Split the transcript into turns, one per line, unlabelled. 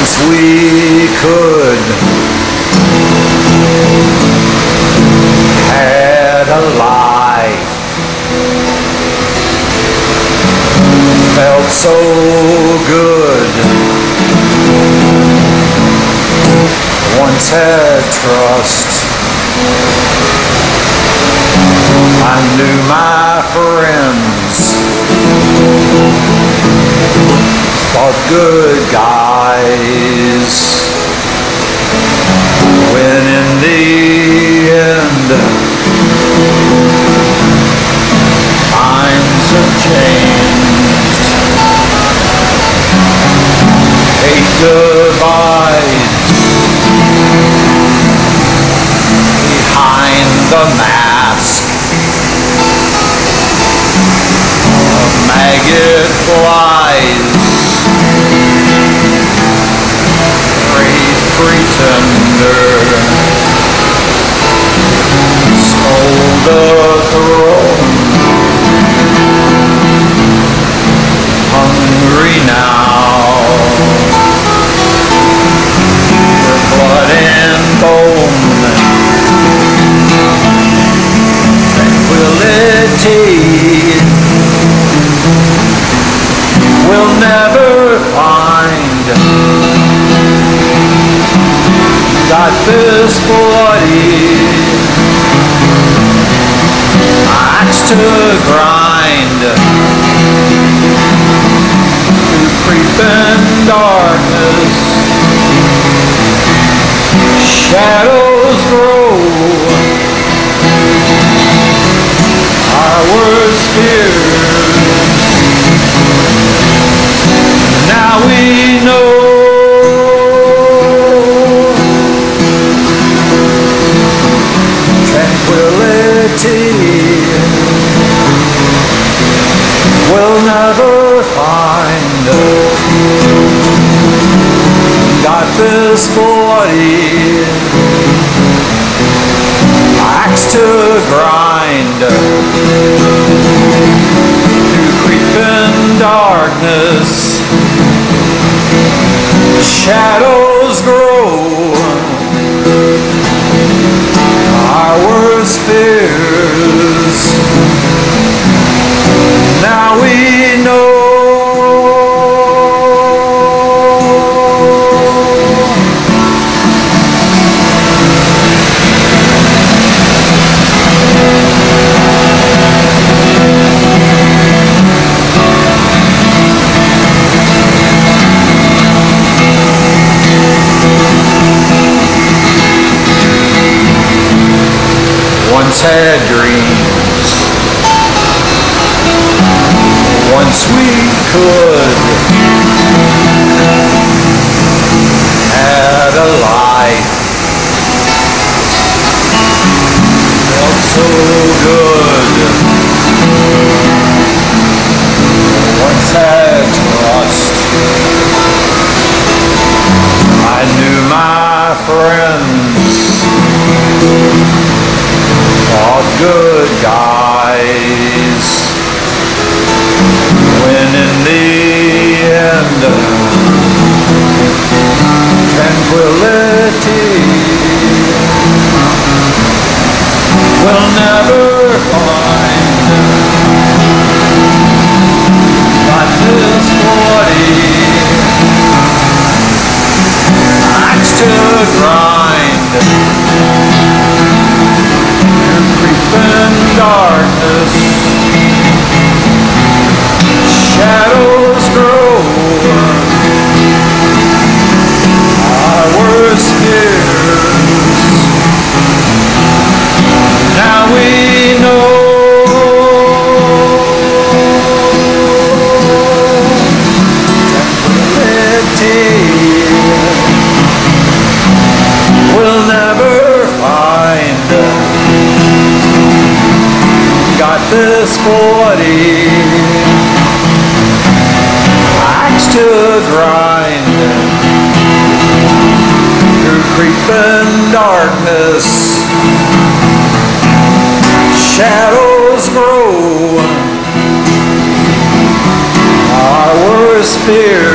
Once we could had a life. Felt so good. Once had trust. I knew my friends thought good guys. When in the end times have changed. Hate divides behind the mask never find. Got this bloody axe to grind through creeping darkness. Shadows grow never find got this bloody axe to grind through creeping darkness. Shadows grow we could to grind through creeping darkness. Shadows grow. Our worst fears